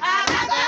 I got